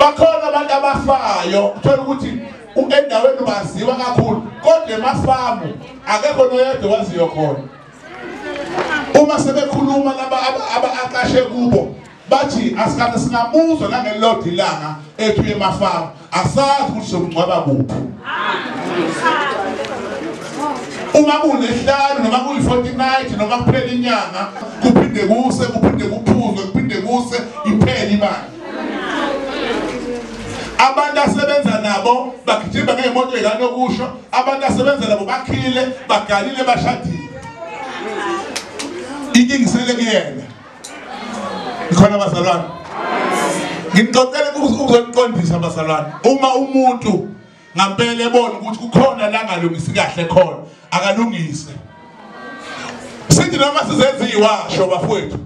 bakhona abantu abafayo. Uthola ukuthi endaweni baziwa kakhulu kodwa emafamu akekho noyedwa waziyo khona. Uma sebekhuluma laba aba- aba-aqashe kubo bathi asikade singabuzwa nangelilodwa ilanga ethu emafamu asazi ukuthi somngcwaba kuphi. Uma kulesihlanu noma kuyi-fortnight noma kuphela inyanga kuphinde kuse kuphinde kuphuzwe kuphinde kuse iphele imali. Abantu asebenza nabo bagijima ngey'moto ey'kanokusho abantu asebenza nabo bakhile bagalile bashadile. Inkinga isele kuyena. Ikhona abazalwane? Ngixoxele ukuzoniqondisa abazalwane. Uma umuntu ngampela ebona ukuthi kukhona la angalungisi kahle khona akalungise. Sithi noma sizenza iy'washo bafowethu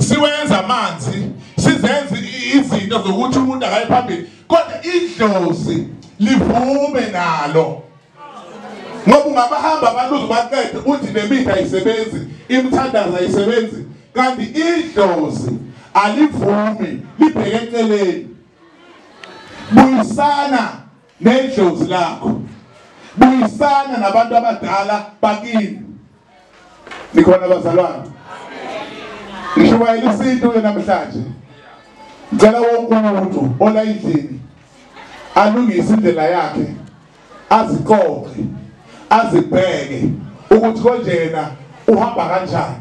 siwenza amanzi sizenze izinto zokuthi umuntu akaye phambili. Kodwa idlozi livume nalo. Ngoba ungabahamba abantu uzobaqede uthi nemithi ayisebenzi imithandazo ayisebenzi kanti idlozi alivumi libheke eceleni. Buyisana nedlozi lakho. Buyisana nabantu abadala bakini. Nikhona abazalwane? Ngishubayela isintu-ke namhlanje ngicela wonke umuntu ola endlini alungise indlela yakhe aziqoqe azibheke ukuthi konjena uhamba kanjani.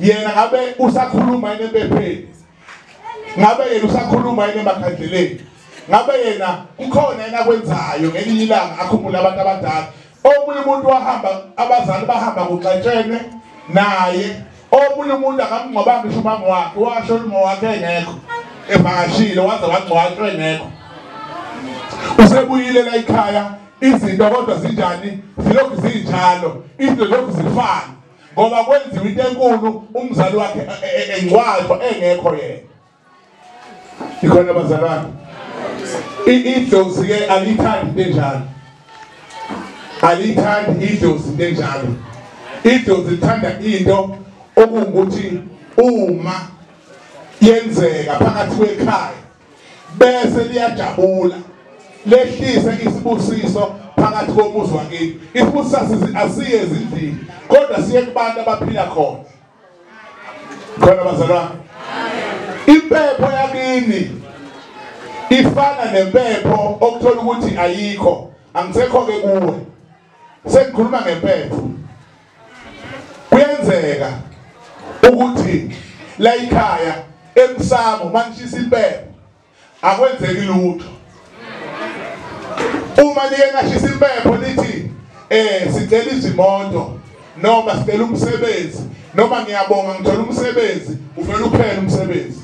Yena ngabe usakhuluma yini empepheni? Ngabe yena usakhuluma yini emakhandleleni? Ngabe yena kukhona yena akwenzayo ngelinye ilanga akhumbule abantu abadala? Omunye umuntu wahamba abazali bahamba kuxatshene naye. Omunye umuntu akamngcwabanga ngisho umango wakhe washo umo wakhe engekho. Evakashile waze wangcwatshwa engekho usebuyile la ekhaya izinto kodwa zinjani? Zilokhu zinjalo izinto lokhu zifana. Ngoba kwenziwa into enkulu umzali wakhe e- e- engcwatshwa engekho yena. Ikhona abazalwane? I- idlozi ke aliyithandi into enjalo. Aliyithandi idlozi into enjalo. Idlozi lithanda into okungukuthi uma yenzeka phakathi kwekhaya bese liyajabula. Lehlise isibusiso phakathi komuzi wakini isibusiso asizi- asiye ezindlini kodwa siye kubantu abaphila khona. Khona bazalwane. Impepho yakini ifana nempepho okuthola ukuthi ayikho. Angisekho-ke kuwe. Sengikhuluma ngempepho. Kuyenzeka ukuthi la ekhaya emsamo manishisa impepho akwenzeki lutho. Uma liye nashisa impepho lithi eh sicela izimoto noma sicela umsebenzi noma ngiyabonga ngithola umsebenzi uvela uphela umsebenzi.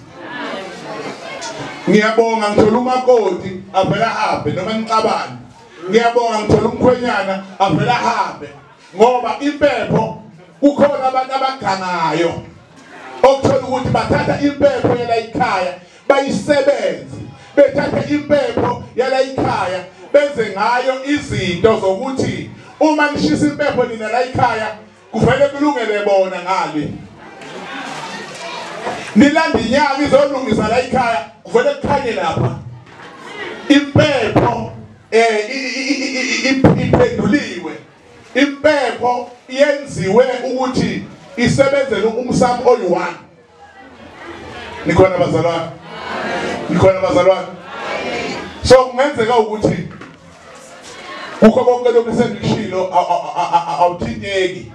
Ngiyabonga ngithola umakoti avela ahambe noma ngixabane. Ngiyabonga ngithola umkhwenyana avela ahambe. Ngoba impepho kukhona abantu abagangayo okuthola ukuthi bathatha impepho yala ekhaya bayisebenze. Bethatha impepho yala ekhaya benze ngayo izinto zokuthi uma nishisa impepho nina la ekhaya kufanele kulungele bona ngale. Nilanda inyaka izolungisa la ekhaya kufanele kukhanye lapha. Impepho eh iphenduliwe. Impepho yenziwe ukuthi isebenzele umsamo oyi-one. Nikhona bazalwane nikhona bazalwane so kungenzeka ukuthi kukho konke lokhu esengishilo awuthinteki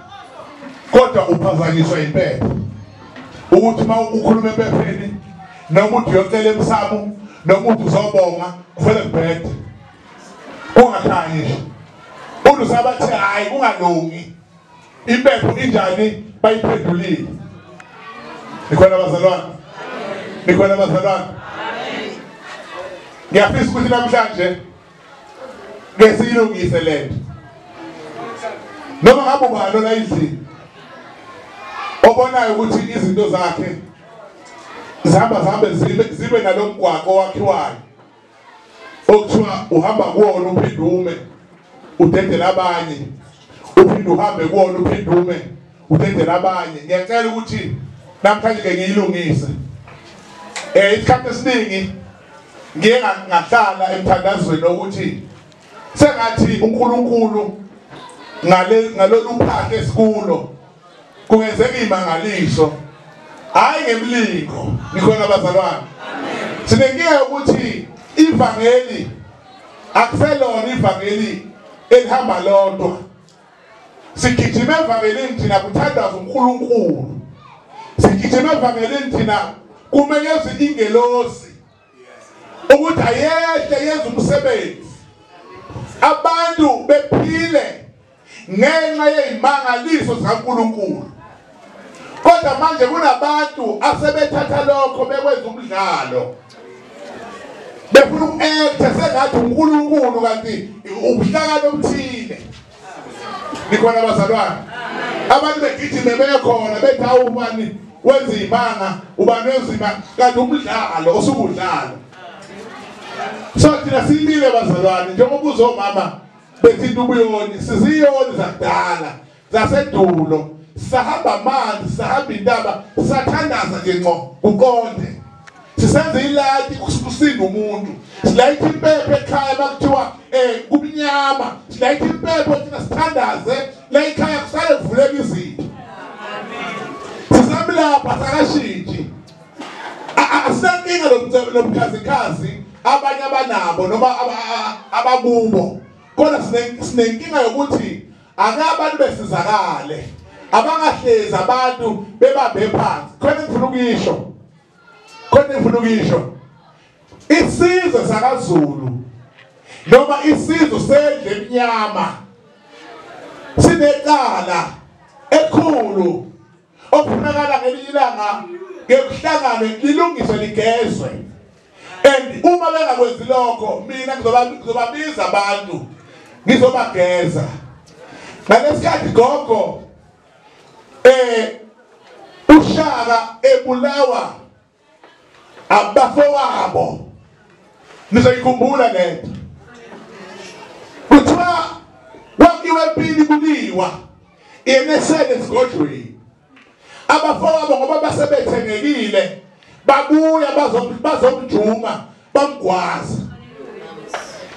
kodwa uphazanyiswa impepho. Ukuthi uma ukhuluma empepheni noma uthi uyocela emsamo noma uthi uzobonga kufanele kubhede. Kungakhanyi nje uthi usabathi hhayi kungalungi. Impepho injani bayiphendulile? Nikhona abazalwane? Nikhona abazalwane? Ngiyafisa ukuthi namhlanje ke siyilungise lento noma ngabe ubani ola endlini obonayo ukuthi izinto zakhe zihamba zihambe zibe zibe nalo mgwaqo owakhiwayo okuthiwa uhamba kuwona uphinde ume udedele abanye uphinde uhambe kuwona uphinde ume udedele abanye ngiyacela ukuthi namhlanje ke ngiyilungise. Eh isikhathi esiningi ngiye ngahlala emthandazweni ukuthi sengathi uNkulunkulu ngale ngalolu phakhe esikulo kungenzeka imangaliso. Hayi ngemlingo nikhona abazalwane sinenkinga ukuthi ivangeli akuselona ivangeli elihamba lodwa. Sigijima evangelini thina kuthandazwa uNkulunkulu. Sigijima evangelini thina kumenyeza ingelosi. Ukuthi ayehle yenze umsebenzi. Abantu bephile ngenxa yezimangaliso zikaNkulunkulu. Kodwa manje kunabantu asebethatha lokho bekwenza umdlalo. Befuna uku-acta sengathi unkulunkulu kanti ubuhlakani obuthile. Nikhona abazalwane abantu begijime bekhona bethi awu ubani wenza iy'manga ubani wenza imanga kanti umdlalo osubudlalo. So thina siyibile bazalwane njengoba uzomama bethinta ubuyoni siziyoni zakudala zasedulo. Sahamba amanzi sahamba intaba sathandaza nje ngqo kuqonde sisenza ilati kusinda umuntu. Silayitha impepho ekhaya bakuthiwa eh kumnyama silayitha impepho thina sithandaze la ekhaya kusale kuvuleka izinto. Sisami lapha sakashintshi asinankinga lobukhazikhazi abanye abanabo noma abakubo. Kodwa sinenkinga yokuthi ake abantu besizakale. Abangahlezi abantu bebambe phansi. Khona ngifuna ukuyisho. Khona ngifuna ukuyisho isizwe sakaZulu noma isizwe sendle emnyama sinekala ekhulu okufunakala ngelinye ilanga ngekuhlangane lilungiswe ligezwe. And uma bengakwenzi lokho mina ngizobabiza abantu ngizobageza. Ngalesikhathi gogo eh ushaka ebulawa abafowabo nizoyikhumbula lento. Kuthiwa wakiwe empini kuliwa inesele esigodlweni. Abafowabo ngoba basebethengekile babuya bazomjuma bamgwaza.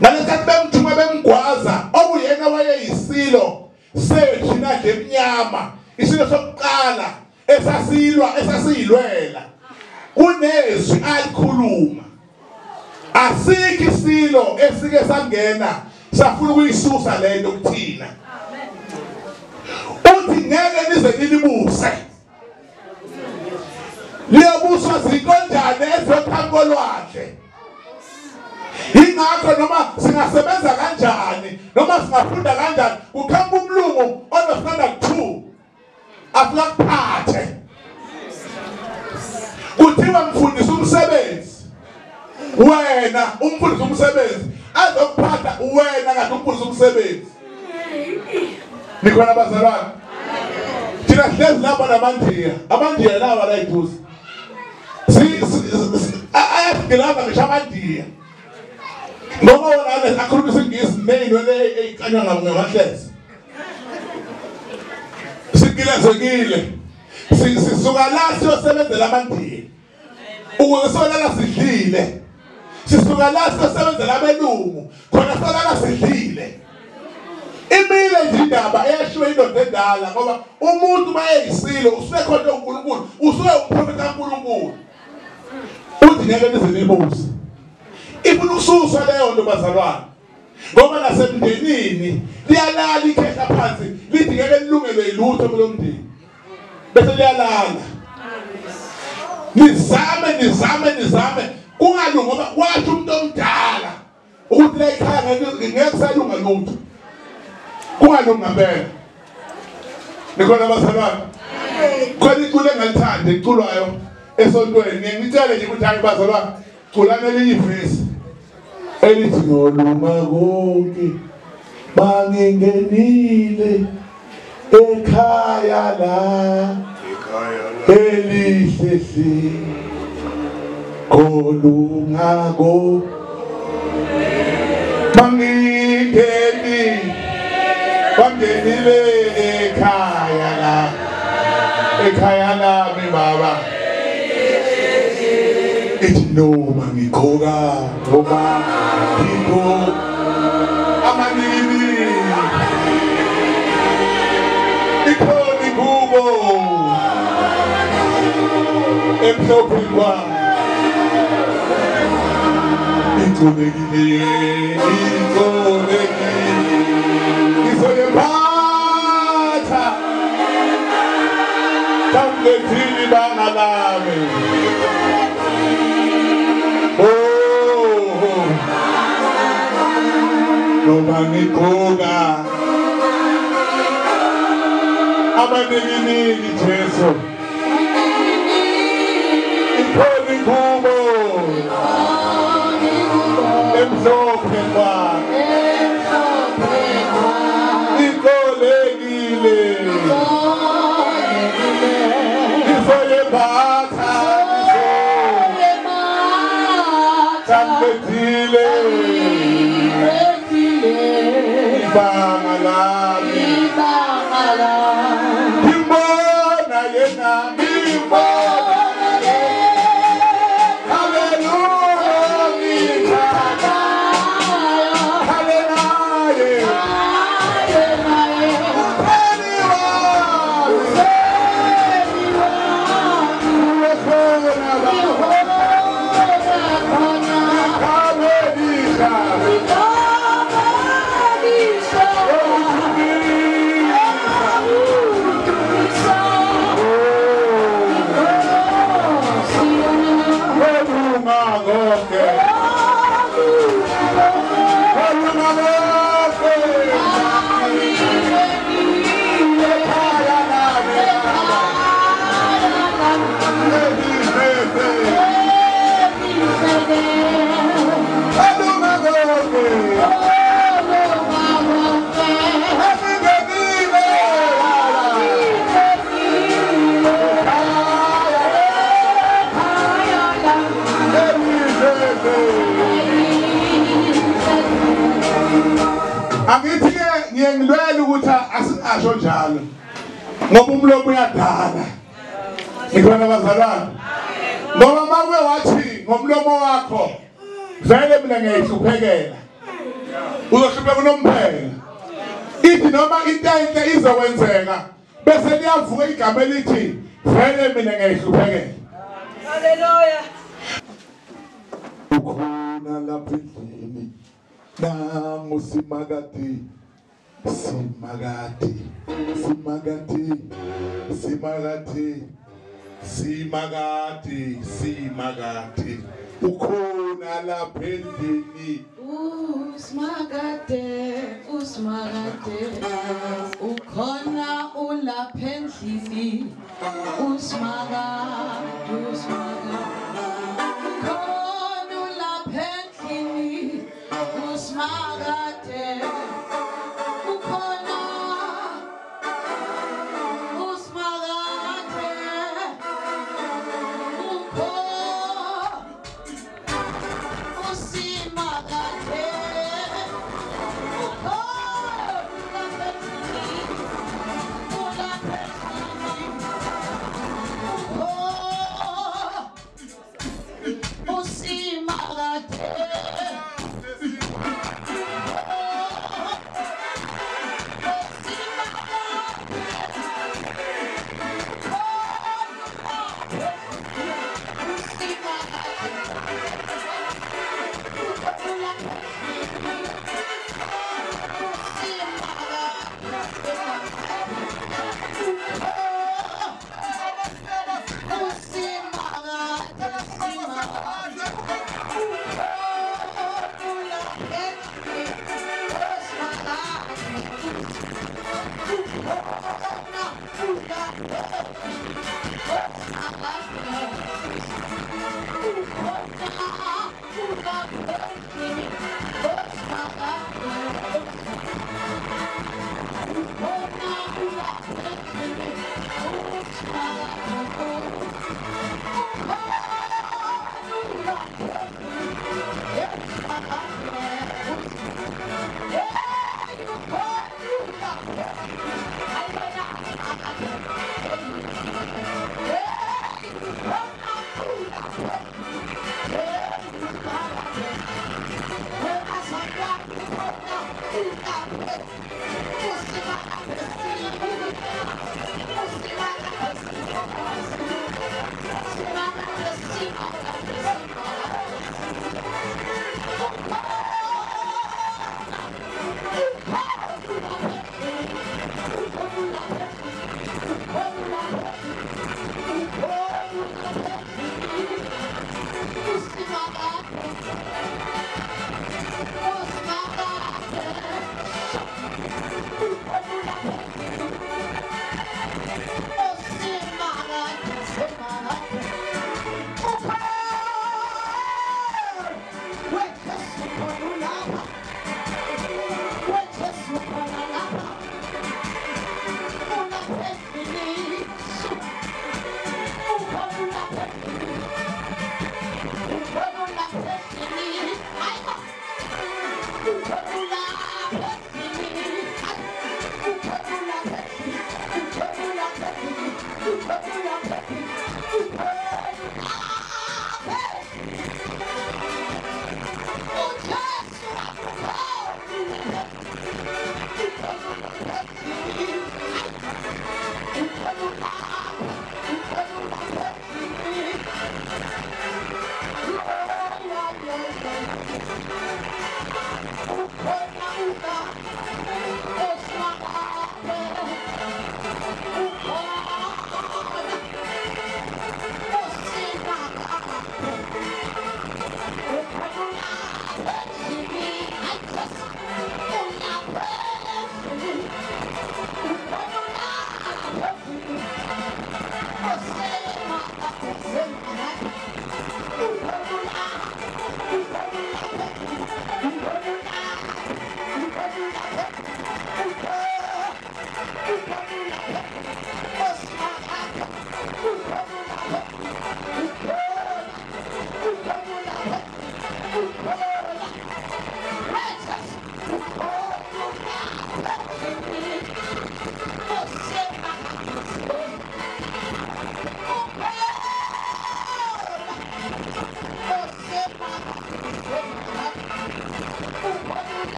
Ngalesikhathi bemjuma bemgwaza okuyena wayeyisilo sethu nanje emnyama isilo sokuqala esasilwa esasiyilwela. Kunezwi alikhuluma asikho isilo esike sangena safuna ukuyisusa lento kuthina. Uthi ngeke nize nilibuse liyabuswa zikonjane ezophambo lwakhe ingakho noma singasebenza kanjani noma singafunda kanjani kukhamba umlungu onofana ku2 afuna kuphathe kuthiwa mfundisa umsebenzi. Wena umfundisa umsebenzi. Azokuphatha wena ngathi umfundisa umsebenzi. Nikhona abazalwane? Thina sihlezi lapha namandiya. Amandiya lawa la eduze ayasigilava ngisho amandiya. Ngoba wona akhuluma isingisi eyikanywa ngabo ngamahlezi. Sigilazekile sisuka la siyosebenzela amandiya ukuze solala sidlile. Sisuka la siyosebenzela abelungu khona solala sidlile. Imile nje indaba eyashiwe indoda endala ngoba umuntu mayeyisilo usuke khona uNkulunkulu usuke umprofeti kaNkulunkulu. Uthi ngeke nize nibuze ifuna ukususwa leyo nto bazalwane ngoba nasemndenini liyalala ikhehla phansi lithi ngeke nilungelwe yilutho kulo mndeni bese liyalala. Nizame nizame nizame. Kungalungi ngoba kwasho umuntu omdala ukuthi la ekhaya ngeke salunga lutho. Kungalungi ngempela nikhona abazalwane khona iculo engalithandi iculwayo esontweni. Ngiye ngitshele nje ukuthi hayi bazalwane culana elinye ivesi elithi ngoluma konke bangingenile ekhaya la. Elihle si kolungako bangingenile bangenile ekhaya la. Ekhaya lami baba. Ethi noma ngigqoka noma ngigqoka 왼쪽 불과 인고백이니 인고백이 이 손에 바자 담배 들리다 나다오 너만 믿고가. 아마 내 믿음이 죄송 Homem como Exalted One. Angithi ke ngiye ngilwele ukuthi asingasho njalo ngoba umlomo uyadala. Ngikhona bazalwane? Ngoba makuwe wathi ngomlomo wakho vele mina ngiyahluphekela uzohlupheka unomphela ithi noma into enhle izokwenzeka bese liyavuka igama elithi vele mina ngiyahluphekela Hallelujah. ukhona lapha endlini. nangu simakati simagati, simagati, simagati. simakati simakati ukhona lapha endlini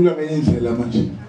seguramente la mancha.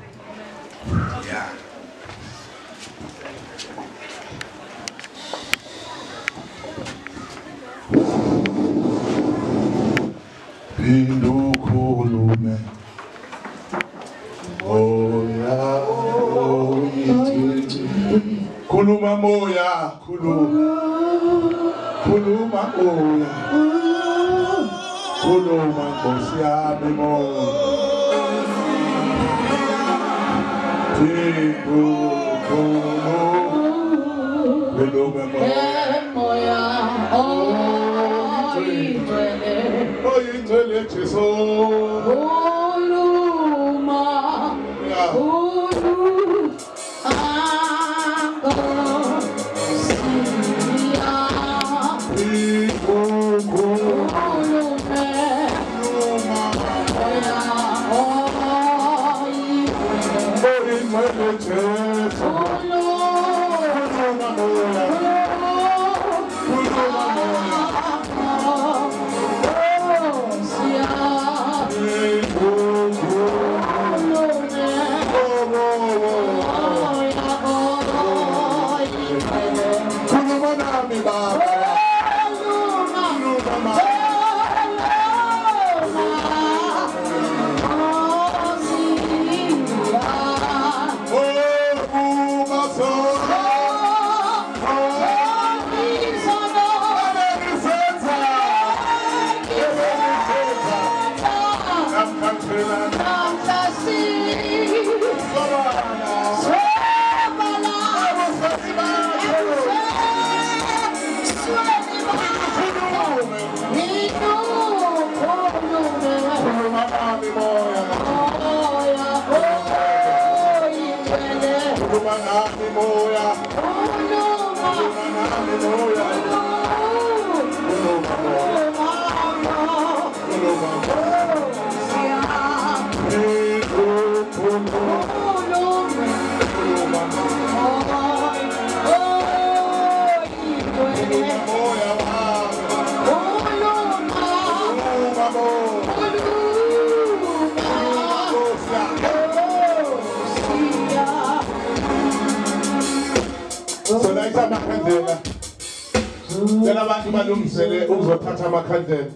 Cela abantu balungisele ukuzothatha amakhandlela.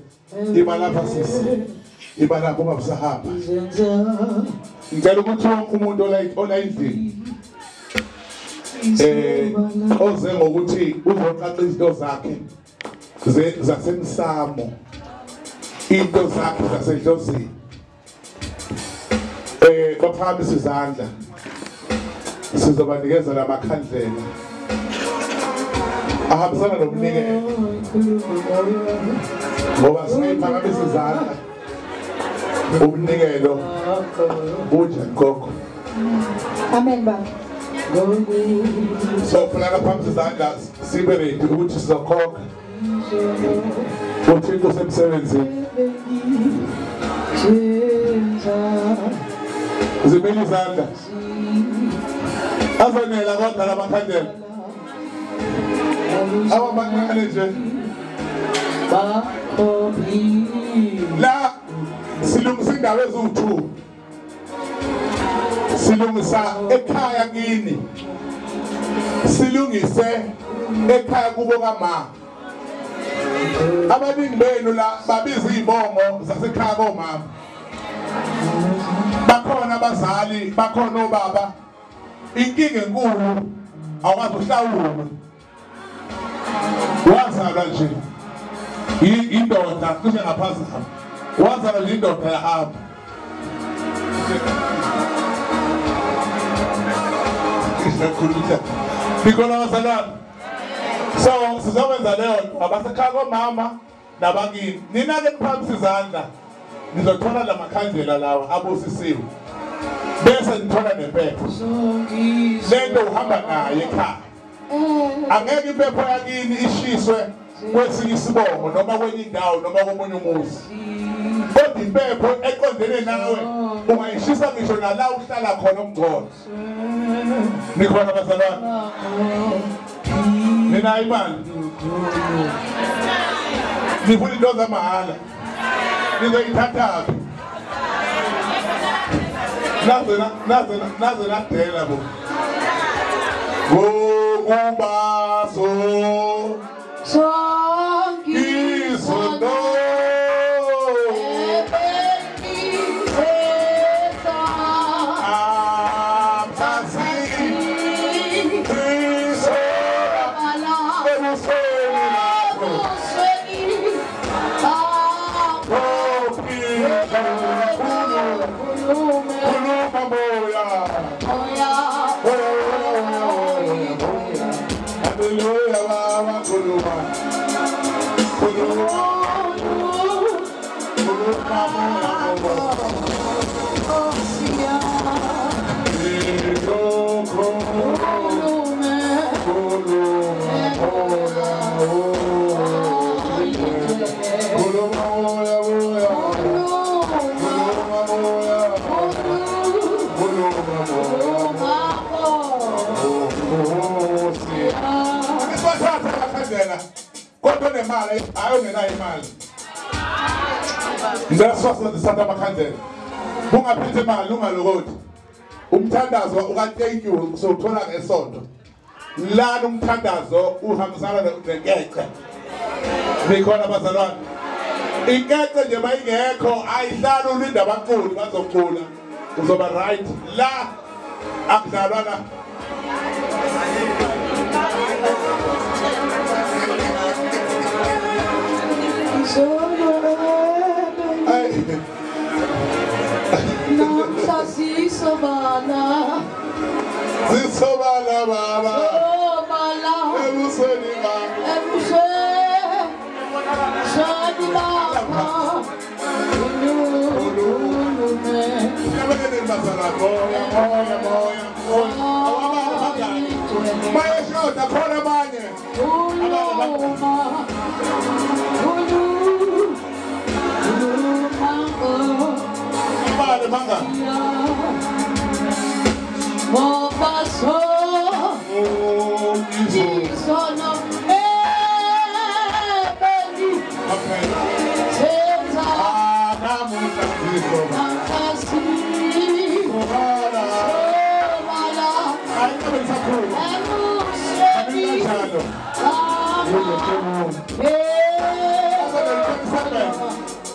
Iba lapha sisi. Iba lapho ungabusahamba. Ngicela ukuthi wonke umuntu ola- olayindlini eh oze ngokuthi uzoqaqa izinto zakhe ze- zasemsamo. Into zakhe zasedlozini eh baphakamisa izandla. Sizobanikeza lamakhandlela ahambisana nomnikelo ngoba singayiphakamisa izandla umnikelo unjani gogo Amen baba. so funeka phambi izandla sibe ready ukuthi sizokhokha uthixo semsebenzini zimele izandla azonela kodwa lamakhandlela ababancane nje la silungisa indawo eziwu-two silungisa ekhaya kini. Silungise ekhaya kubo kama. Abaningi benu la babiza iy'bongo zasekhaya komama. Bakhona abazali bakhona obaba. Inkinga enkulu awukwazi uhlawulwe wazalwa nje yi- indoda cishe ngaphazama wazalwa nje indoda yahamba ngiyakhuluma ngikona bazalwane so sizokwenza leyo nto abasekhaya komama nabakini nina-ke kuphamisa izandla nizothola la makhandlela lawa. Abusisiwe bese nithola nempepho le nto uhamba nayo ekhaya Mm-hmm. angeke impepho yakini ishiswe kwesinye isibongo noma kwenye indawo noma komunye umuzi. Kodwa impepho eqondene nawe mm-hmm. ungayishisa ngisho nala uhlala khona nikhona bazalwane? Mm-hmm. Ninayo imali? Nifuna into zamahhala. Nizoyithathaphi naze na- naze kú bá so. Kodwa nemali hayi ungenayo imali. Ngicela siwasebenzisana amakhandlela bungaphethe imali ungalokoti. Umthandazo uka-thank you sowuthola ngesonto. Lana umthandazo uhambisana ne- nenkece nikhona bazalwane inkece nje mayingekho ayihlali ulinde abaculi bazocula. Uzoba right. La akudlalwa Mãe, ajuda, bora, mãe! Uma, uma, uma, bazalwane moya moya moya moya mayeshoda khona amanye imali manga oh izo okay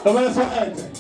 Noma esiwede. Moya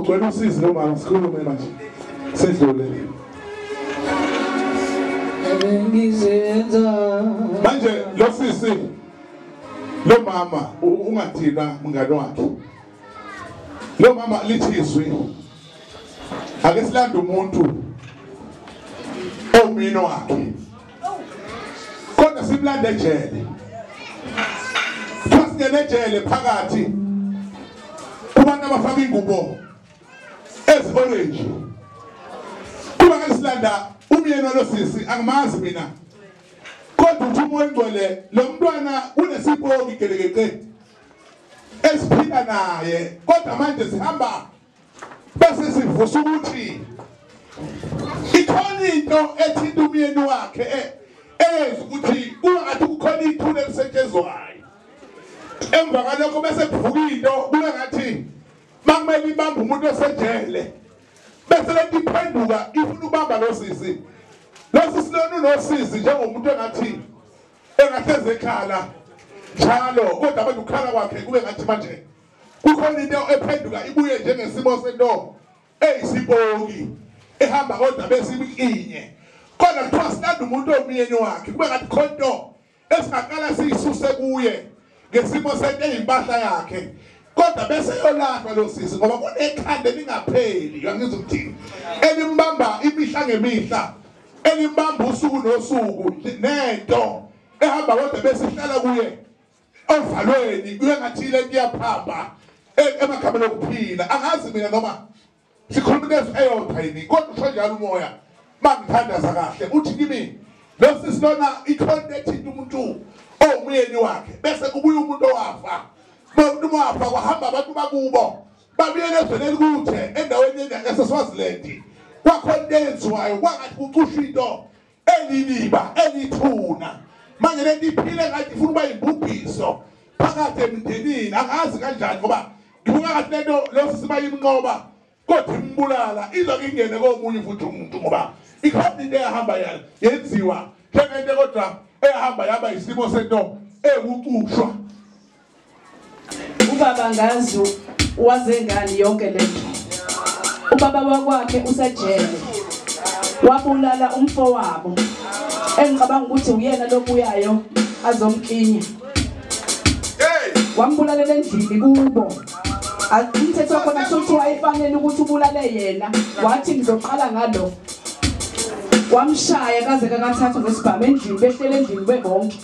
ugcwele usizi lo mama sikhulume manje. Sedlule. Ebengizenza Manje lo sisi lo mama u- ungathina mngani wakhe. Lo mama lithizwi. Ake silande umuntu omino wakhe. Kodwa simlande ejele. Kwasingene ejele phakathi kubantu abafaka ingubo ezi-orange kuba ngalisilanda umyeni walosisi angimazi mina. Kodwa uthi umoya engcwele lo mntwana unesiphoki gelekeke esiphila naye kodwa manje sihamba bese sivusa ukuthi ikhona into ethinta umyeni wakhe e- eyenza ukuthi kungathi kukhona ithule elisetshenzwayo emva kwalokho bese kuvuka into kube ngathi makumele ibambe umuntu osejele. Bese lento iphenduka ifuna ukubamba lo sisi lo sisi lona unosizi njengomuntu engathi engahleze ekhala. Njalo kodwa manje ukukhala kwakhe kube ngathi manje kukhona into ephenduka ibuye njengesimo sento eyisipoki ehamba kodwa bese ibikinye kodwa kuthiwa silanda umuntu omyeni wakhe kube ngathi khona into esingaqala siyisuse kuye ngesimo sento eyimpahla yakhe. Kodwa bese yolahlwa lo sisi ngoba kunekhanda elingapheli yangizwa ukuthini elimbamba imihla ngemihla elimbamba usuku nosuku nento ehamba kodwa bese ihlala kuye ovalweni kuye ngathi le iyaphamba e- emagabeni okuphila. Angazi mina noma sikhuluma into eyodwa yini kodwa usho njalo umoya mangithandaza kahle. Uthi kimi lo sisi lona ikhonto ethinta umuntu owumyeni wakhe. Bese kubuye umuntu owafa. Umuntu wafa kwahamba abantu bakubo. Babuyele ezweni elikuthe endaweni yaseswaziland. Kwakhona into eyenziwayo kwangathi kucushwa into eliliba elithuna. Manje lento iphile ngathi ifuna ukuba yimbubhiso phakathi emndenini. Angazi kanjani ngoba ngibuka ngathi lento lo sisi bayimnqoba kodwa imbulala izoke ingene komunye futhi umuntu ngoba ikhona into eyahamba yala yenziwa njengento kodwa eyahamba yaba isimo sento ekucushwa. Ubaba ngazi waze ngani yonke lento ubaba wakwakhe usejele wabulala umfowabo. Engicabanga ukuthi uyena lobuyayo azomklinya hey! Wambulalela endlini kubo. A- umthetho wakhona futhi wayefanele ukuthi ubulale yena. Wathi ngizoqala ngalo. Wamshaya kaze kakathathwa ngesibhamu endlini behlele endlini bebonke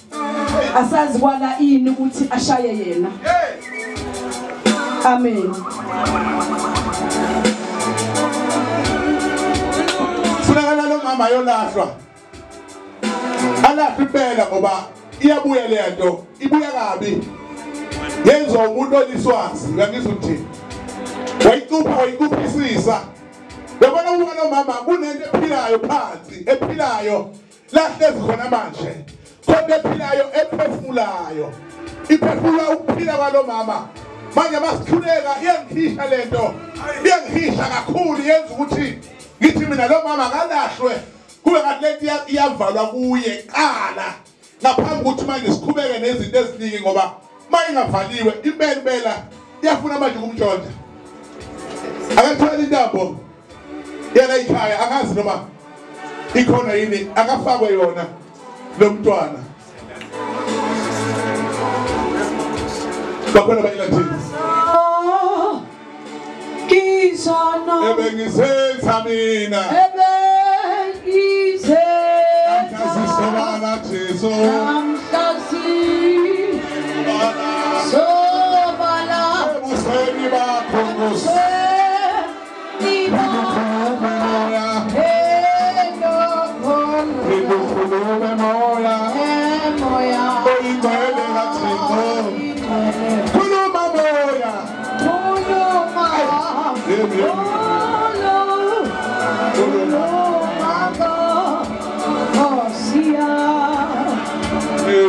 asazi kwala ini ukuthi ashaye yena. Hey! Amen. Funakala lo mama yolahlwa. Alahlwa impela ngoba iyabuya le nto ibuya kabi. Yenziwa umuntu oliswazi uyangizwa ukuthi wayicupha wayicuphisisa yabona ukuba lo mama kunento ephilayo phansi ephilayo lahlezi khona manje. Khona ephilayo ephefumulayo. Iphefumula ukuphila kwalo mama. Manje masithuleka iyangihisha lento iyangihisha kakhulu yenza ukuthi ngithi mina lo mama kalahlwe kube ngathi lento iya- iyavalwa kuye qala ngaphambi kokuthi manje siqhubeke nezinto eziningi ngoba uma ingavaliwe impelipela iyafuna manje ukumtshontsha. Akathola intambo. Yena ekhaya angazi noma ikhona yini akafakwe yona lo mntwana. Bakhona bayilathini Kisana ebengisenza mina Nkazisobala Jesu ebusweni bakho Nkosi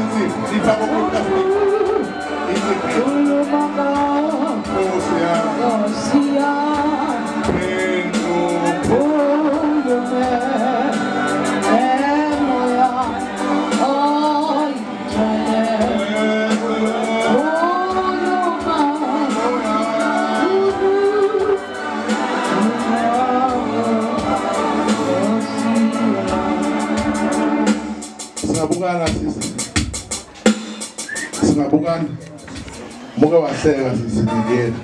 Moya kaThixo Khuluma moya baba Khuluma moya khuluma Khuluma moya Nkosi Elokhulu muke waseka sisi ngiyena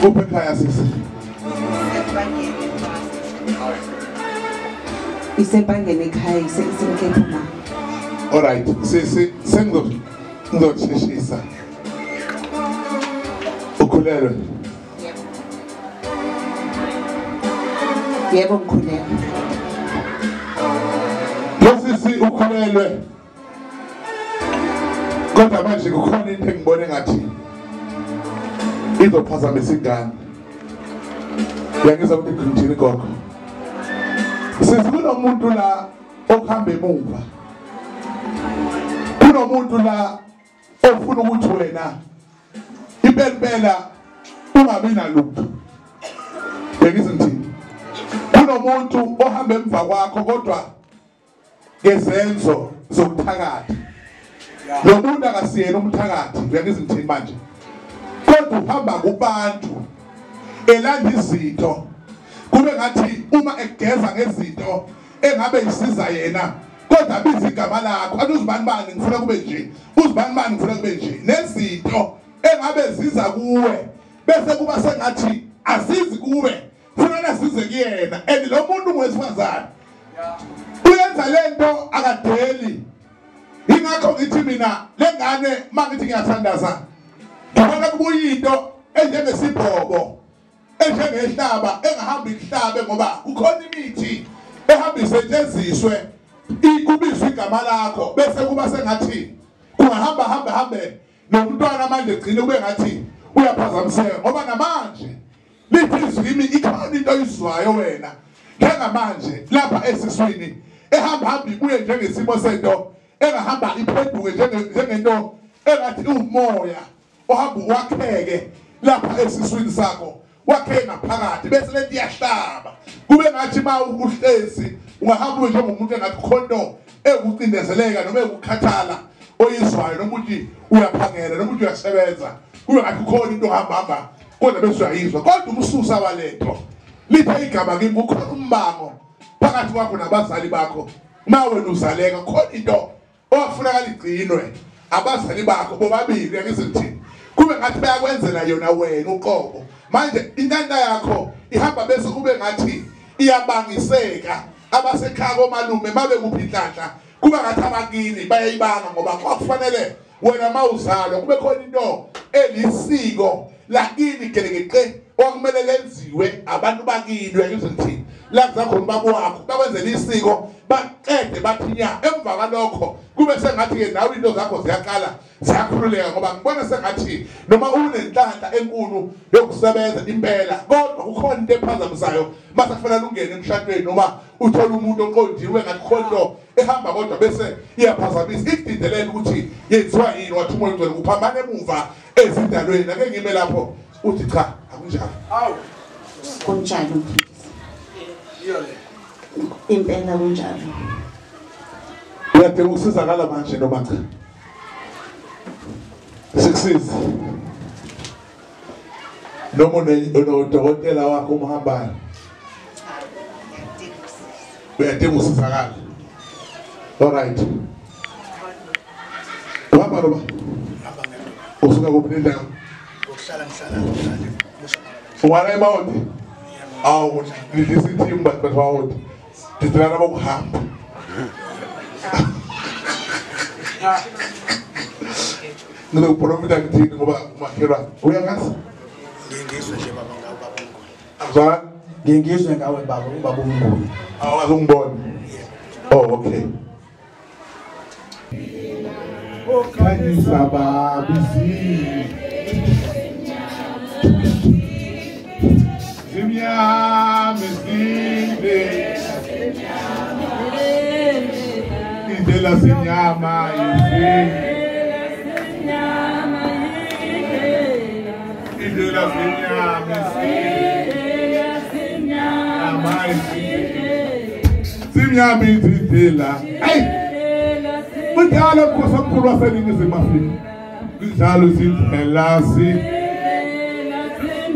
kuphi ekhaya sisi? Isebangeni ekhaya isenkepha ma alright sisi sengizo ngizosheshisa ukhulelwe? Yebo ngikhulelwe. Ukhulelwe kodwa manje kukhona into engibone ngathi izophazamisa ingane uyangizwa ukuthi ngithini gogo? Sisi kunomuntu la okuhamba emuva. Kunomuntu la ofuna ukuthi wena impela ungabi nalutho. Bengithi ngithini? Kunomuntu ohamba emva kwakho kodwa ngezenzo zokuthakatha lo muntu akasiyena umthakathi uyangizwa ngithini manje. Kodwa uhamba kubantu elanda izinto kube ngathi uma egeza ngezinto engabe isiza yena kodwa biza igama lakho athi uzibani bani? Ngifuna kube nje uzibani bani? Ngifuna kube nje. Nezinto engabe ziza kuwe bese kuba sengathi asizi kuwe kufanele size kuyena and lo muntu ngowesifazane uyenza lento akadeli. Ingakho ngithi mina lengane mangithi ngiyathandaza ngibona kubuyinto enjengesibhobo enjengehlaba engahamba ihlabe ngoba kukhona imithi ehamba isetshenziswe ikubizwe igama lakho bese kuba sengathi kungahamba hambe hambe nomntwana manje gcine kube ngathi uyaphazamiseka ngoba namanje lithi izwimi ikhona into oyizwayo wena njengamanje lapha esiswini ehamba hamba ibuye njengesimo sento engahamba iphenduke njenge- njengento engathi umoya ohamba wakheke lapha esiswini sakho wakheke ngaphakathi bese lento iyahlaba. Kube ngathi ma uhlezi ungahamba njengomuntu engathi khonto ekucindezeleka noma ekukhathala oyizwayo noma ukuthi uyaphangela noma ukuthi uyasebenza. Kube ngathi kukhona into ohambahamba kodwa bese uyayizwa. Kodwa umsusa walento lithe igama kimi kukhona umbango phakathi kwakho nabazali bakho ma wena uzaleka khona into owafunakala igcinwe abazali bakho bobabili yakize ngithini kube ngathi bayakwenzela yona wena uqobo. Manje intanda yakho ihamba bese kube ngathi iyabangiseka. Abasekhaya komalume mabe kuphi inhlanhla? Kuba ngathi abakini bayayibanga ngoba kwakufanele wena mawuzalwa kube khona into elisiko lakini gelekeqe okumele lenziwe abantu bakini yakize ngithini la kuzakhona ubaba wakho bakwenzela isiko baqede bathi nya emva kwalokho kube sengathi-ke nawe into zakho ziyaqala ziyakhululeka ngoba ngibona sengathi noma unenhlanhla enkulu yokusebenza impela kodwa kukhona into ephazamisayo mase kufanele ungene emshadweni noma uthole umuntu oqondiwe ngathi khona into ehamba kodwa bese iyaphazamisa. Ikudidelela ukuthi yenziwa yini wathi umoya ongcwele kuphambane emuva ezindalweni ake ngime lapho. Uthi cha akunjalo. Kunjalo impela kunjalo. Uyadinga ukusizakala manje noma cha? Sikusize. Noma unodokotela wakho umhambayo uyadinga usizakala alright uhamba noma usuka kuphinda uwarema uthi awu lidlisa ithimbu bantu bantu bawuthi ndidilana bokuhamba ngizokuprofita kuthini ngoba umakhelwane? Uyangazi ngingizwe nje baba ngawe ngingizwe ngawe baba ubaba umnguni awazungibona oh okay. kanisa baabisi simyamesinde indela senyama ise indela senyama ise simyamisindela hey! Mutane kusan kuma sani ne su mafi. Jalusi Elasi.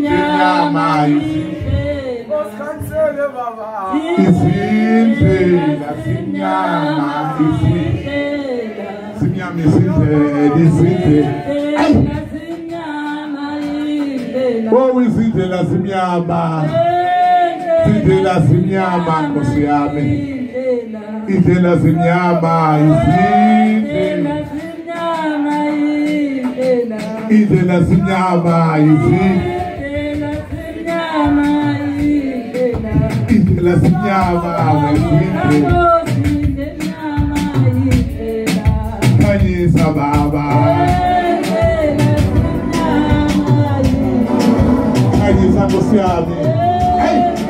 Jinya Maisi. Isinze Yasinya Maisi. Sinya Misinze Edisinze. Ay! Owi Sinze Lasimya Ma. Sinze Lasimya Ma Kosiame. Zimnyama nkosi yami indlela zimnyama izindlela indlela zimnyama izindlela indlela zimnyama izindlela khanyisa baba khanyisa nkosi yami hey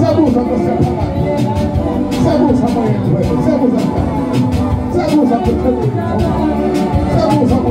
Sabu sabu sabu sabu sabu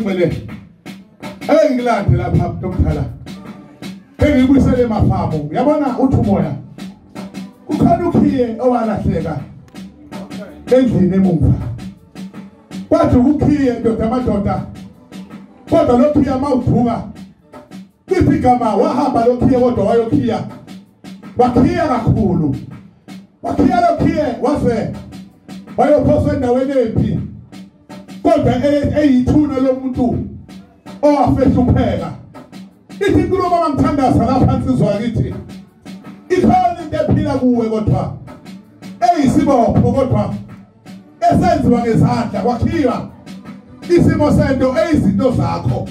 tua. Bisa bernama Masithandaza uthi umoya ingcwele. Ake ngilande lapha Dr. Engibuyisele emafamo. Uyabona uthi umoya. Kukhona ukhiye owalahleka endlini emuva. Kwathi ukhiye ndoda amadoda. Kodwa lokhiye mawuduka. Lithi igama wahamba lokhiye kodwa wayokhiya. Wakhiya kakhulu. Wakhiya lokhiye wase wayophoswa endaweni ephi. Kodwa e- eyithuna lomuntu owafehlupheka ithi inkulumo abamthandaza lapha nsizwa kithi ikhona into ephila kuwe kodwa eyisibopho kodwa esenziwa ngezandla kwakhiwa isimo sento eyizinto zakho.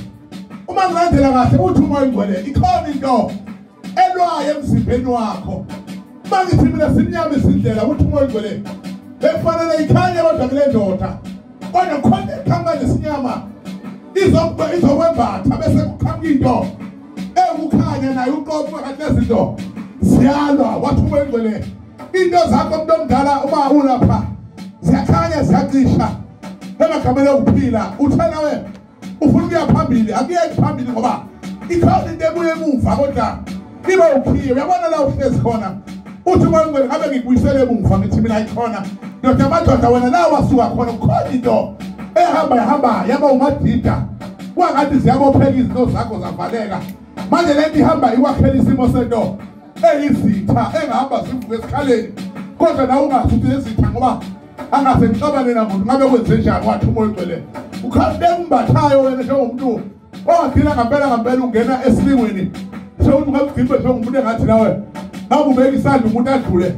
Uma ngilandela kahle uthi umoya ingcwele ikhona into elwayo emzimbeni wakho. Uma ngithi mina simnyama izindlela uthi umoya ingcwele bekufanele ikhanye kodwa kule ndoda. Kodwa khona eqhamuka nesinyama izokube izokwembatha bese kuqhamuka into ekukhanya nayo uqobo phakathi nezinto ziyalwa wathi uma engcwele into zakho umuntu omdala uma ulapha ziyakhanya ziyacisha emagameni okuphila uthe nawe ufuna ukuya phambili akuyeki phambili ngoba. Ikhona into ebuye emuva kodwa ibe ukhiye uyabona la uhlezi khona uthi uma engcwele ngabe ngikubuyisele emuva ngithi mina ikhona ndoda amadoda wena la wasuka khona kukhona into ehamba ihamba yaba ungadida kwangathi ziyabopheka izinto zakho zavaleka. Manje le nto ihamba ikwakhela isimo sento eyizitha engahamba zivuke esikhaleni. Kodwa nawe ungasuthi ezitha ngoba angase ngixabane namuntu ngabe kwenze njani? Wathi umoya ugcwele. Ukhona into ekumbathayo wena njengomuntu owadila ngampela ngampela ungena esilingweni. Sewuthi ungazigcimbe njengomuntu engathi nawe ngabe ubeka isandla umuntu adlule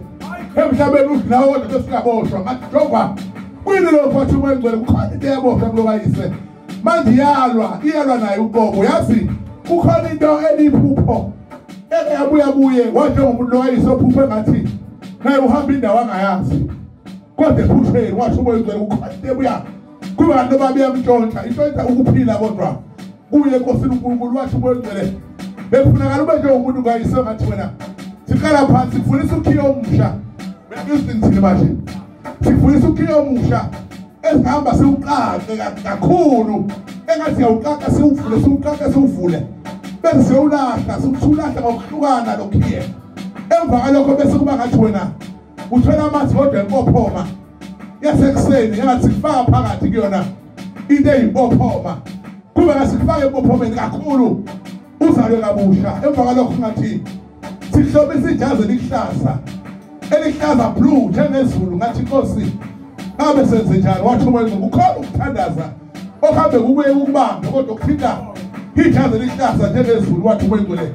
emhlabeni uthi nawe kodwa bese uyaboshwa ngathi jova kuyini lokho wathi umoya ugcwele kukhona into eyaboshwa kulokayise manje iyalwa iyalwa naye uqobo yazi kukhona into eliphupho eyabuya buye wanjengomuntu lokayise ophupho engathi naye uhamba indawo angayazi. Kodwa ephusheni washo umoya ugcwele kukhona into ebuya kuba kanti noma beyamntshontsha intshontsha ukuphila kodwa. Kuye enkosini unkulunkulu washo umoya ugcwele bekufunakala ube njengomuntu kayise ngathi wena siqala phansi sifundisa ukhiye omusha. Uyakuzithini manje? Sifundisa ukhiye omusha. Esihamba siwuqaqe ka- kakhulu. Engathi siyawuqaqa siwuvule siwuqaqe siwuvule. Bese siyowulahla siwulahla ngokuhlukana lokhiye. Emva kwalokho bese kuba ngathi wena uthola amanzi kodwa empophoma. Yasekuseni engathi sikufaka phakathi kuyona into eyimpophoma. Kube ngasikufaka empophomeni kakhulu uzalwe kabusha. Emva kwalokho ngathi sihlobisa ijazi elihlaza elihlaza blue njengezulu. Ngathi inkosi ngabe senze njani? Wathi umoya kukhona ukuthandaza okuhambe kubuye ukubambe kodwa ukuthinta ijazi elihlaza njengezulu. Wathi umoya ngcwele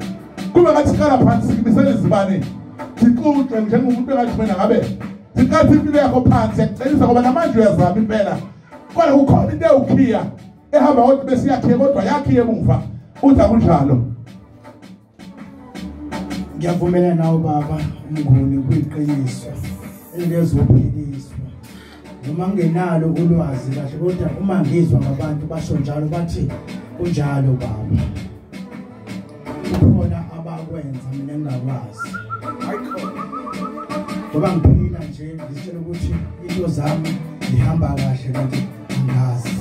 kube ngathi siqala phansi sikibisela izibane sixuxe njengomuntu engathi mina ngabe siqathi impilo yakho phansi. Siyakucelisa ngoba namanje uyazama impela. Kodwa kukhona into ewukhiya ehamba kodwa bese yakhiye kodwa yakhiye emuva. Uza kunjalo. Ngiyavumela nawe baba umnguni kuyiqiniso elizophiliswa. Noma ngingenalo ulwazi kahle kodwa uma ngizwa ngabantu basho njalo bathi kunjalo baba. Kukhona abakwenza mina ngingakwazi. Ngoba ngiphila nje ngitshela ukuthi into zami zihamba kahle kanti angazi.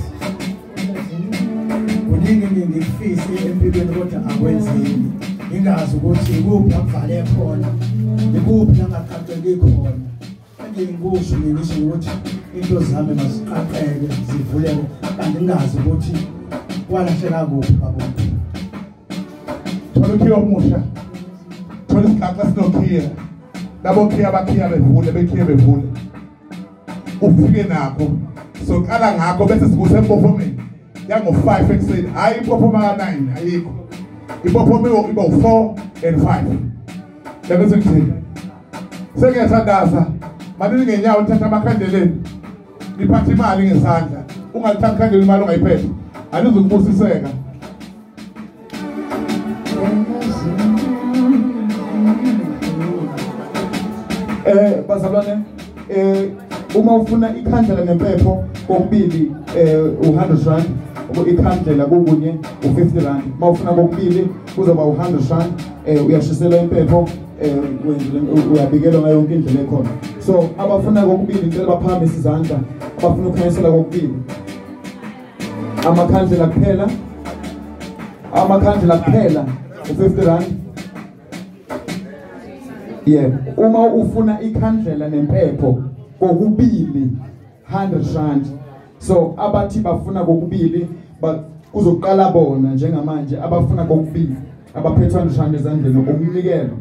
kuningi ngingifise empilweni kodwa akwenzeki ngingazi ukuthi ikuphi akuvale khona ikuphi langaqaqeki khona. Manje ngikusho ngisho ukuthi into zami maziqaqeke zivuleke kanti ngingazi ukuthi kwalahleka kuphi babonke thola ukhiye omusha. Thola isigaxa sinokhiye. Labo khiya bakhiya bevule bekhiye bevule. Ufike nakho soqala ngakho bese sikuse empophomeni. Yango-5 ekuseni hhayi impophoma ka-9 ayikho. Impophoma iba u-4 and 5 yabe sekuthini sengiyathandaza manini ngenyawo thatha amakhandeleni liphathe imali ngesandla ungalithathi ikhandela imali ungayiphethe alizukubusiseka eh bazalwane eh uma ufuna ikhandlela nempepho kokubili eh u100 rand. ubu ikhandlela kokunye u50 rand. Uma ufuna kokubili kuzoba u100 rand. Eh uyashisela impepho eh wenzile uyabikelwa ngayo yonke indlela ekhona. So abafuna kokubili ngicela baphakamisa izandla abafuna ukukhanyisela kokubili. Amakhandlela kuphela amakhandlela kuphela u50 rand. Yebo uma ufuna ikhandlela nempepho kokubili 100 rand. So abathi bafuna kokubili ba- kuzoqala bona njengamanje abafuna kokubili abaphethe 100 rand ezandleni umnikelo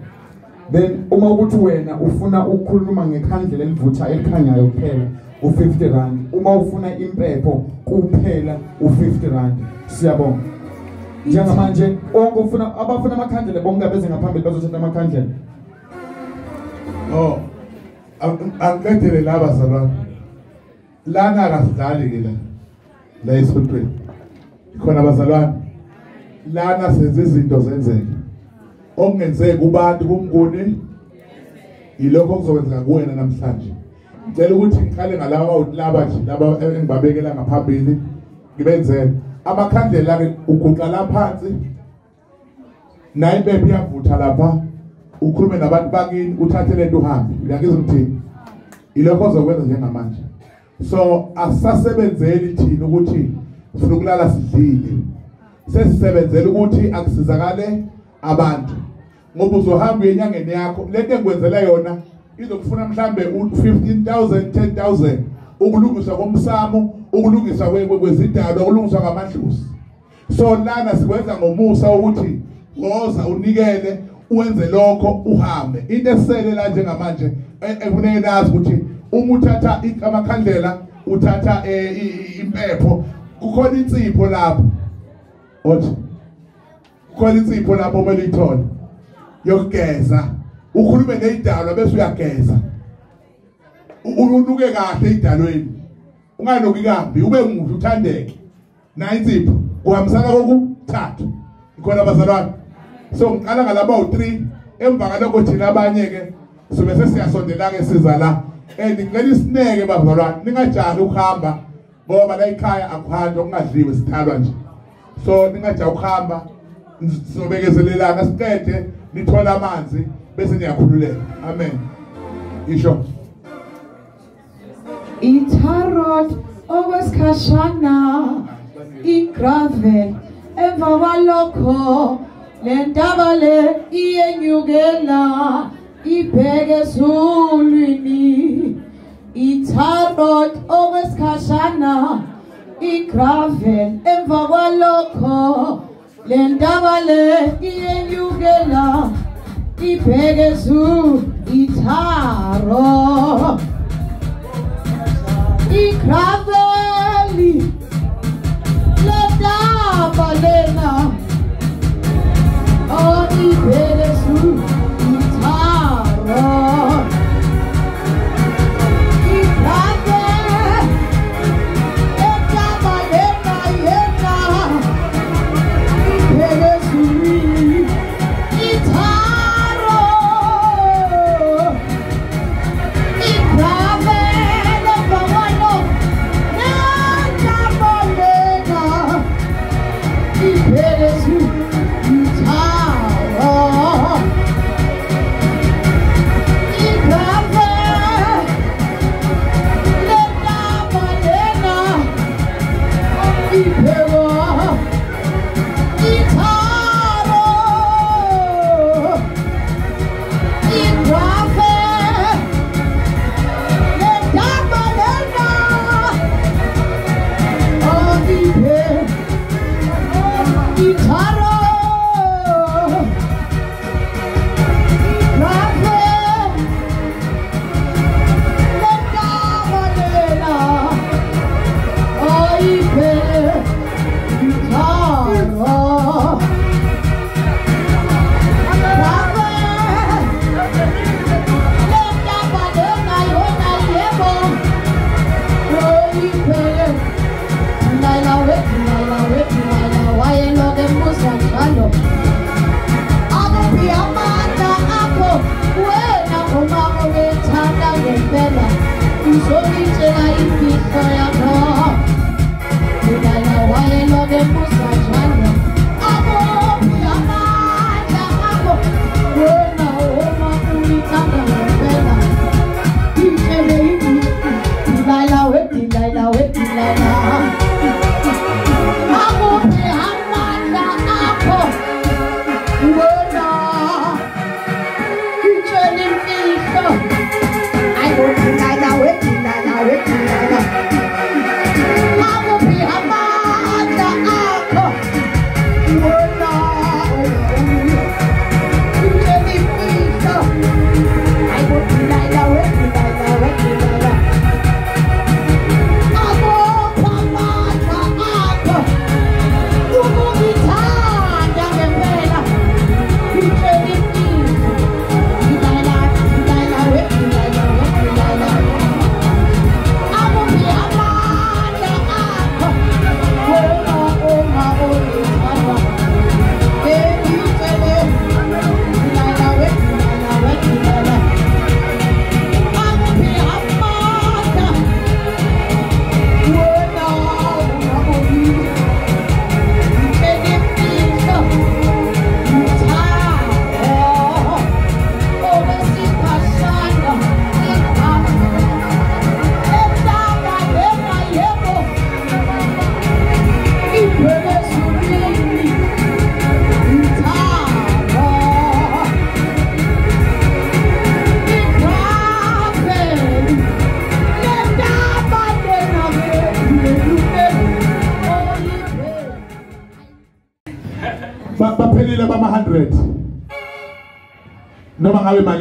then uma ukuthi wena ufuna ukukhuluma ngekhandlela elivutha elikhanyayo kuphela u50 rand uma ufuna impepho kuphela u50 rand siyabonga njengamanje onke ufuna abafuna amakhandlela bonke abeze ngaphambili bazothatha amakhandlela Oh. Akuqedele laba salwana. Lana akasidlali ke la. La esontweni. Khona abazalwane. Lana senze izinto zenzeke. Okungenzeka kubantu kumnguni yilokho okuzokwenzeka kuwena namhlanje. Ngicela ukuthi ngiqale ngalaba laba nje laba engibabekela ngaphambili ngibenzele. Amakhandlela ke uguqa la phansi. Nayi impepho iyavutha lapha. ukhulume nabantu bakini uthathe lento uhambe uyakizwa ngithini ilokho ozokwenza njengamanje so asasebenzeli thina ukuthi sifuna ukulala sidlile. Sesisebenzela ukuthi akusizakale abantu. Ngoba uzohamba enyangeni yakho lento engikwenzela yona izokufuna mhlambe u15000 10000 ukulungiswa komsamo ukulungiswa kwezidalwa ukulungiswa kwamadlusi so lana sikwenza ngomusa ukuthi woza unikele uwenze lokho uhambe. Into esele la njengamanje efuneke nazi ukuthi uma uthatha amakhandlela uthatha impepho kukhona insipho lapho. Othi kukhona insipho lapho kumele uyithole. Yokugeza. Ukhulume nezidalwa bese uyageza. Unuke kahle idalweni ungaloku kambi ube muhle uthandeke. Na insipho? Kuhambisana kokuthathu. Ikhona abazalwane? So ngiqala ngalaba u3 emva kaloko thina abanye ke sobe sesiyasondela ke siza la. And ngicela isineke bazalwane ningajahi ukuhamba. Ngoba la ekhaya akuhanjwa kungadliwe sithalwa nje. So ningajahi ukuhamba sizobekezelelana siqede nithola amanzi bese niyakhululeka. Amen. Isho. Itharot okwesikhashana igravel emva kwalokho le ndaba le iyenyukela ibheke ezulwini. Itharot okwesikhashana igravel emva kwalokho. Le ndaba le iyenyukela ibheke ezulwini itharo. Igraveli ledaba lena. Oh, Onibelesu itharo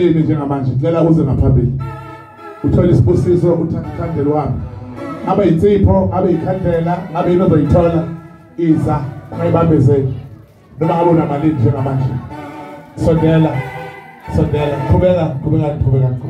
noma ngabe malini njengamanje ngicela uze ngaphambili. Uthole isibusiso uthathe ikhandlela wami. Ngabe insipho ngabe ikhandlela ngabe yini ozoyithola iza ungayibambezeli noma ngabe unamalini njengamanje. Sondela sondela qhubeka qhubeka qhubeka qhubeka qhubeka.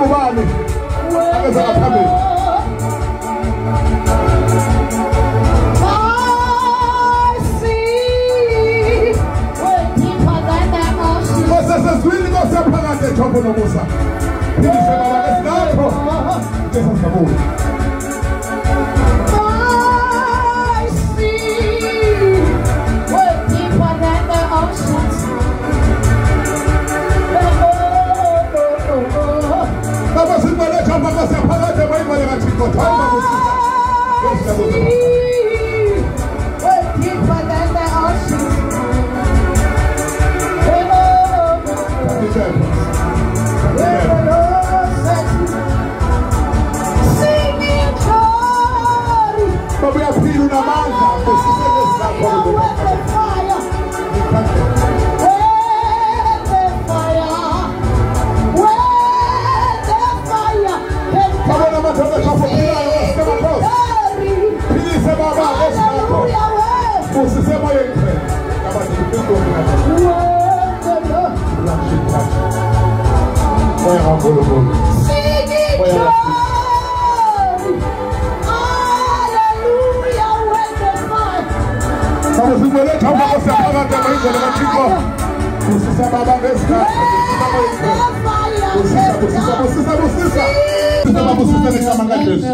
Noma ngabe ubani Akeza ngaphambili. osesezwini kosephakathi ethobo nomusa philisa baba ngezi lakho baba Põe a mão pelo mundo. Põe a mão. Usimelete hapa kwa sababu hata hivyo ni matiko. Usisababa besa. Usisababa usisababa usisababa usisababa usisababa ni kama ngati.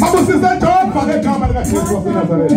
Hapo sisi tawapa kama ngati kwa Nazareti.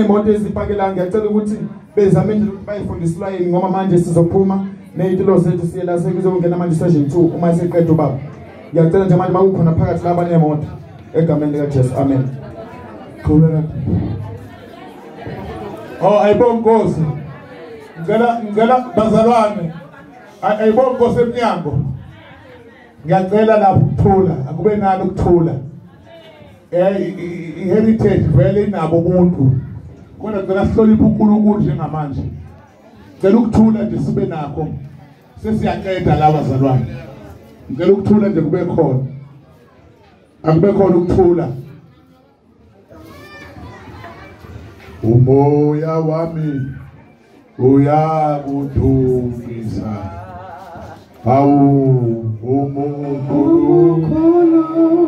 Emgwaqeni abaney'moto ezipakelayo ngiyacela ukuthi bezame indlela ukuthi bayifolisa ulayini ngoba manje sizophuma ney'tulo zethu siye la sekuzongena manje session two uma seqeda ubaba. Ngiyacela nje manje bakukhona phakathi la abaney'moto egameni likajesu amen. Qhubeka. Oh ayibonge nkosi. Ngicela ngicela bazalwane ay- ayibonge nkosi emnyango. Ngiyacela lapho ukuthula akube nalo ukuthula. Eh i- i- i-heritage vele inabo umuntu kodwa ngicela sihloniphe uNkulunkulu njengamanje. Ngicela ukuthula nje sibe nakho. Sesiyaqeda la bazalwane. Ngicela ukuthula nje kube khona. Akube khona ukuthula. Umoya wami uyakudumisa. Awu umukhulu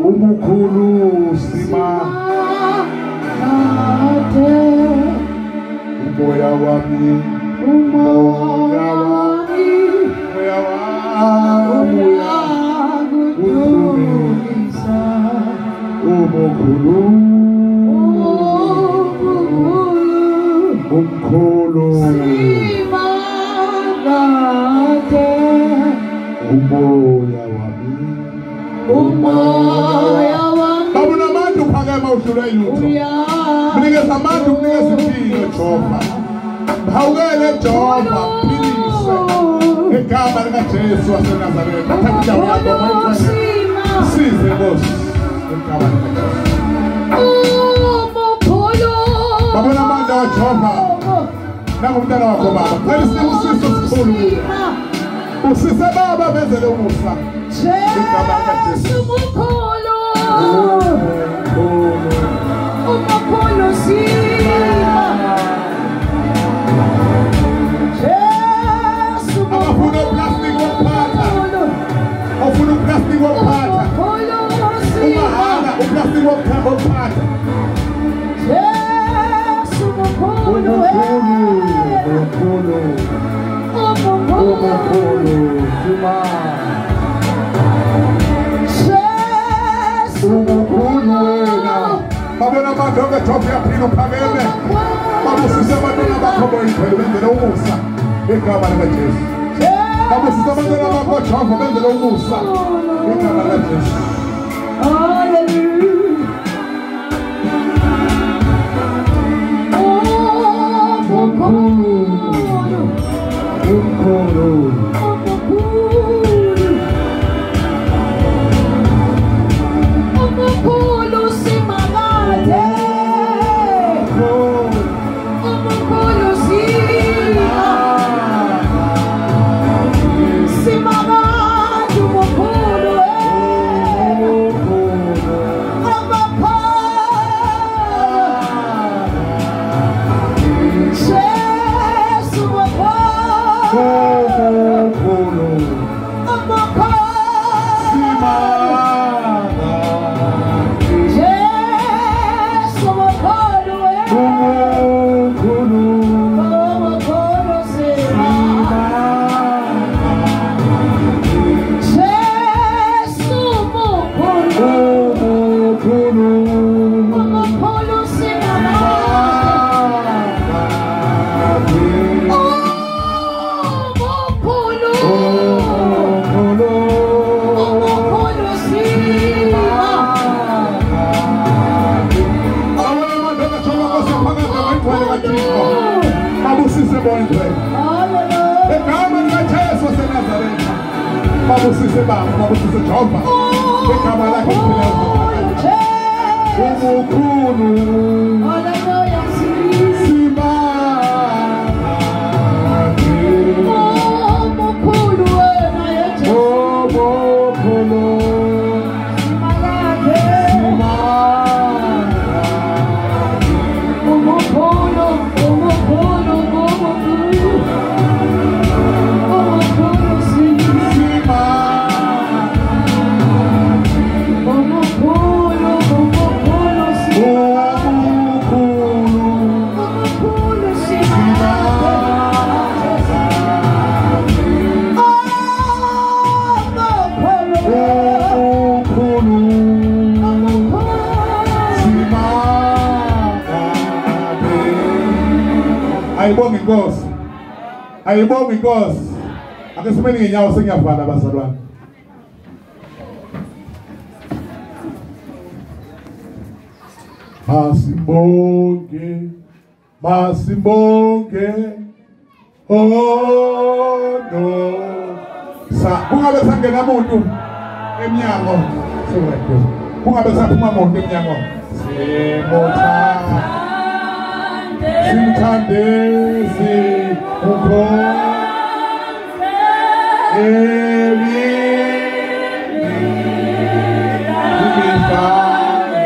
umukhulu sima. Umoya wami umoya wami. Umoya wami. Uyakudumisa umukhulu umkhulu umoya wami. Babona abantu phakema udlula ilutho mnikeza amandla umnikeza impilo jehova hawukele jehova philise igama likajesu wasenazaretha thatha indawo yakho mayifane size nkosi igama likajesu babona amandla kajehova nangumntana wakho baba cela isike usiso sikhulu kuye usise baba benzele umusa igama likajesu abafuna uplastic wokuphatha ofuna Uma por noite uplastic wokuphatha umukhulu umukhulu umukhulu sima umukhulu wena babona abantu ongethofu yaphila uphakeme babusise abantwana bakho boyithwele benzele umusa igama likajesu babusise abantwana bakho jehova benzele umusa igama likajesu umkhulu umukhulu ayibonge inkosi ake simele ngenyawo sengiyavala bazalwane masibonge masibonge ono sa kungabe sangena muntu emnyango kungabe saphuma muntu emnyango 칭찬 되시고 예비 우리 땅에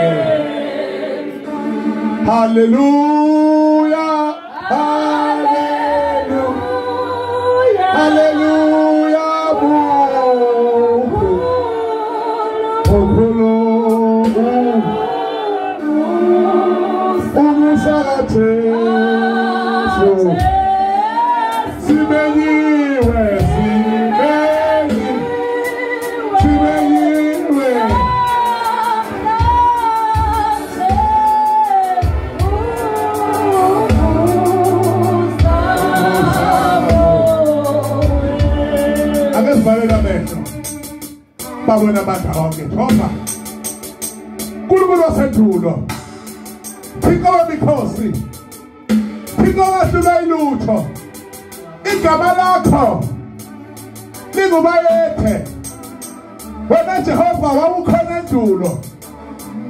할렐루야 babona abantu onke thoba nkulunkulu wasendulo thixo wemikhosi thixo ongahlulwa ilutho. Igama lakho lingubayethe wena jehova wawukhona endulo.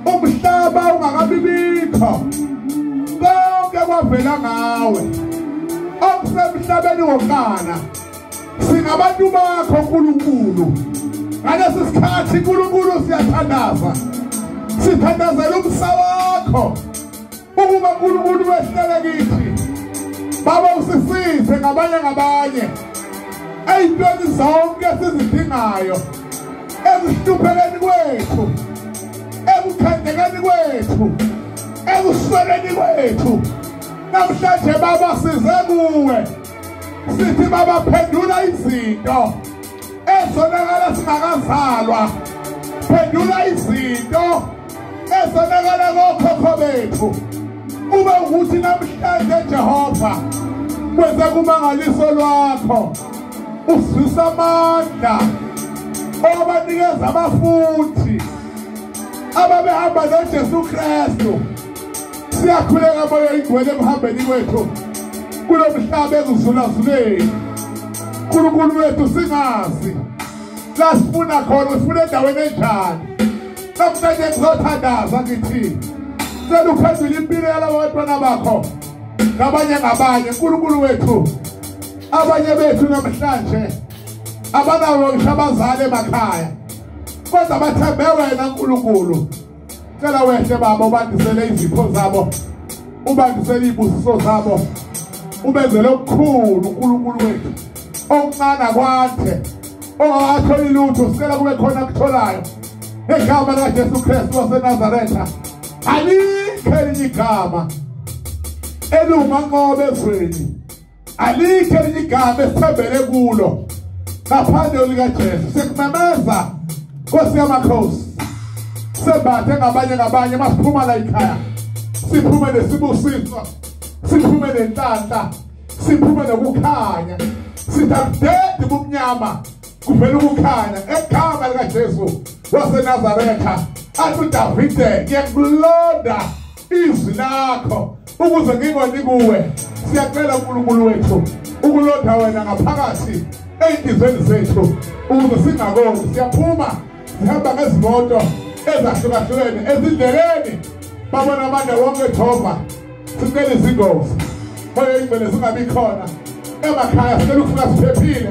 Umhlaba ungakabibikho konke kwavela ngawe. Okusemhlabeni wonkana singabantu bakho nkulunkulu. Ngalesi sikhathi nkulunkulu siyathandaza. Sithandazela umsa wakho ukuba nkulunkulu wehlele kithi. Baba usisize ngabanye ngabanye. Ey'ntweni zonke sizidingayo ekuhlupheleni kwethu ekukhandekeni kwethu ekusweleni kwethu. Namhlanje baba size kuwe. Sithi baba phendula izinto. Ezonakala singakazalwa. Phendula izinto ezonakala kokhokho bethu. Kube ukuthi namhlanje Jehova kwenze kumangaliso lwakho. Usizisa amandla obanikeza abafuthi ababehamba noJesu Kristu. Siyakhuleka moya igcwele emhambeni kwethu. Kulomhlaba ekuzulazuleni. uNkulunkulu wethu singazi. La sifuna khona sifuna endaweni enjani? Namhlanje ngizothandaza ngithi cela uphendule impilo yalabo bantwana bakho ngabanye ngabanye uNkulunkulu wethu. Abanye bethu namhlanje abanawo ngisho abazali emakhaya kodwa bathembe wena uNkulunkulu cela wehle baba ubandisele izipho zabo ubandisele izibusiso zabo ubenzele okukhulu uNkulunkulu wethu. Okuncane kwathe ongakatholi lutho sicela kube khona akutholayo. Egama likaJesu Kristu waseNazaretha alikho elinye igama elumanqobe ezweni alikho elinye igama esithembele kulo. Ngaphandle likaJesu sikumemeza Nkosi yamakhosi. Sembathe ngabanye ngabanye masiphuma la ekhaya. Siphume nesibusiso siphume nenhlanhla siphume nokukhanya. Sithandedi bumnyama kuvela ukukhanya. Egama likaJesu waseNazaretha athi uDavide ngiyakulonda izwi lakho ukuze ngingoni kuwe. Siyacela uNkulunkulu wethu ukulonda wena ngaphakathi ey'nhlizweni zethu ukuze singakoni siyaphuma sihamba ngezimoto ezahlukahlukene ezindleleni. Babona amandla wonke Jehova sicela izingozi. Moya ingcwele zingabi khona. Emakhaya sicela ukufika siphephile.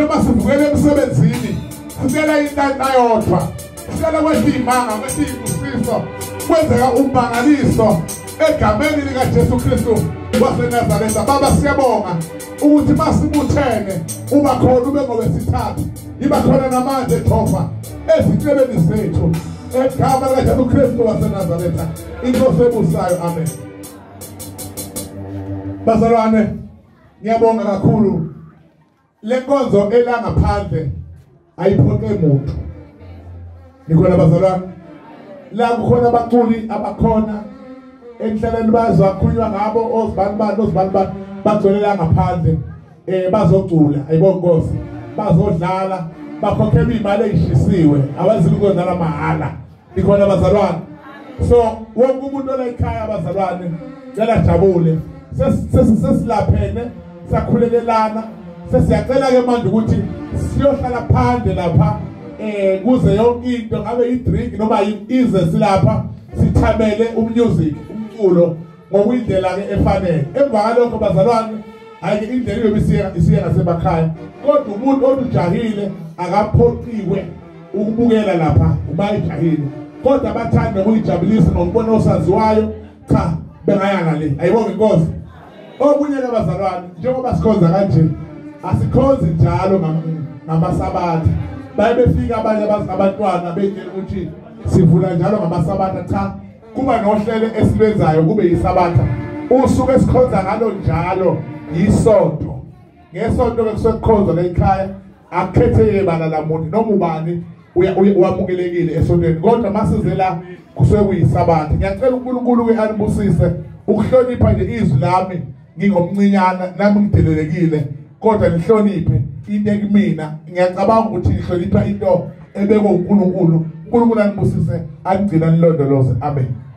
Noma sivukele emsebenzini sicela intanta yodwa. Sicela kwehla iy'manga kwehla iy'busiso kwenzeka umangaliso egameni likaJesu Kristu waseNazaretha. Baba siyabonga ukuthi masibuthene uba khona ube ngowesithathu. Iba khona namanje Jehova ezinhlelweni zethu egama likaJesu Kristu waseNazaretha. Inkosi ebusayo amen. Bazalwane ngiyabonga kakhulu. Le nkonzo elangaphandle ayiphoke muntu nikhona bazalwane? La kukhona abaculi abakhona. Enhlaleni bazakhulunywa ngabo ozibani bani ozibani bani bagcolela ngaphandle eh bazocula ayibona Nkosi. Bazodlala bakhokhela imali eyishisiwe abazibi ukudlala mahala. Ikhona abazalwane so wonke umuntu ola ekhaya abazalwane yalajabule sesilaphene siyakhulelelana sesiyacela ke manje ukuthi siyohlala phandle lapha eh kuze yonke into ngabe i drink noma ize silapha sithamele umusic umculo ngokuyindlela-ke efanele. Emva kalokho bazalwane hhayi-ke indlela iyobe isiye ngasemakhaya kodwa umuntu olujahile akaphoqiwe ukubukela lapha uma ejahile. Kodwa bathanda ukuyijabulisa ngokubona osaziwayo cha bengayanga le. Ayibonge inkosi okunye-ke bazalwane njengoba sikhonza kanje asikhonzi njalo ngam- ngamasabatha. Baye befika abanye abaz- abantwana beyitshela ukuthi sivula njalo ngamasabatha. Cha kuba nohlelo esilwenzayo kube yisabatha. Usuku esikhonza ngalo njalo yisonto. Ngesonto-ke kusuke kukhonzwa la ekhaya akukhetheke bala lamuntu noma ubani uya- uya- wamukelekile esontweni kodwa masize la kusuke kuyisabatha. Ngiyacela unkulunkulu-ke anibusise ukuhlonipha nje izwi lami. Ngingomncinyana nami ngidelelekile kodwa nihloniphe into ekumina. Ngiyacabanga ukuthi nihlonipha into ebekwe unkulunkulu. Unkulunkulu anibusise anigcina nilondoloze. Amen.